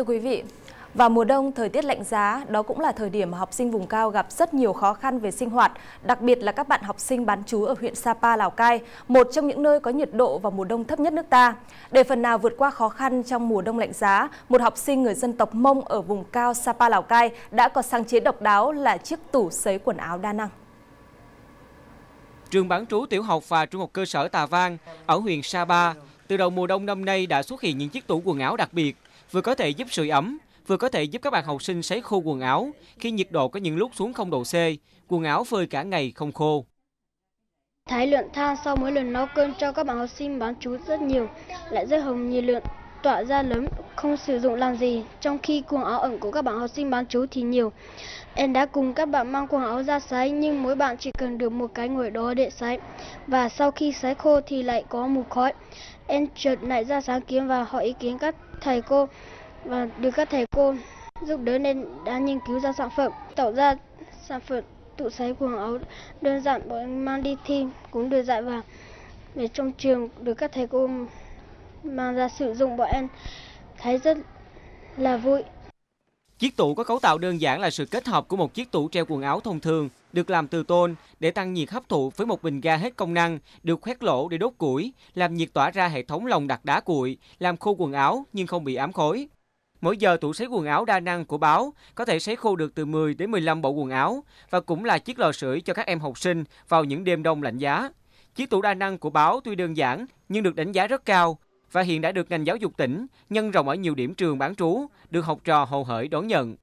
Thưa quý vị, vào mùa đông, thời tiết lạnh giá, đó cũng là thời điểm mà học sinh vùng cao gặp rất nhiều khó khăn về sinh hoạt, đặc biệt là các bạn học sinh bán trú ở huyện Sapa, Lào Cai, một trong những nơi có nhiệt độ vào mùa đông thấp nhất nước ta. Để phần nào vượt qua khó khăn trong mùa đông lạnh giá, một học sinh người dân tộc Mông ở vùng cao Sapa, Lào Cai đã có sáng chế độc đáo là chiếc tủ sấy quần áo đa năng. Trường bán trú tiểu học và trung học cơ sở Tà Vang ở huyện Sapa từ đầu mùa đông năm nay đã xuất hiện những chiếc tủ quần áo đặc biệt, vừa có thể giúp sưởi ấm, vừa có thể giúp các bạn học sinh sấy khô quần áo khi nhiệt độ có những lúc xuống 0 độ C, quần áo phơi cả ngày không khô. Thái lượng than sau mỗi lần nấu cơm cho các bạn học sinh bán chú rất nhiều, lại rất hồng nhiệt lượng tỏa ra lớn không sử dụng làm gì, trong khi quần áo ẩn của các bạn học sinh bán chú thì nhiều. Em đã cùng các bạn mang quần áo ra sấy nhưng mỗi bạn chỉ cần được một cái ngồi đó để sấy. Và sau khi sấy khô thì lại có mùi khói. Em chợt nảy ra sáng kiến và hỏi ý kiến các thầy cô và được các thầy cô giúp đỡ nên đã nghiên cứu ra sản phẩm tạo ra sản phẩm tụ sấy quần áo đơn giản bọn em mang đi thi cũng được dạy và về trong trường được các thầy cô mang ra sử dụng bọn em thấy rất là vui. Chiếc tủ có cấu tạo đơn giản là sự kết hợp của một chiếc tủ treo quần áo thông thường được làm từ tôn để tăng nhiệt hấp thụ với một bình ga hết công năng được khoét lỗ để đốt củi, làm nhiệt tỏa ra hệ thống lồng đặt đá cuội, làm khô quần áo nhưng không bị ám khối Mỗi giờ tủ sấy quần áo đa năng của báo có thể sấy khô được từ 10 đến 15 bộ quần áo và cũng là chiếc lò sưởi cho các em học sinh vào những đêm đông lạnh giá. Chiếc tủ đa năng của báo tuy đơn giản nhưng được đánh giá rất cao và hiện đã được ngành giáo dục tỉnh nhân rộng ở nhiều điểm trường bán trú, được học trò hồ hởi đón nhận.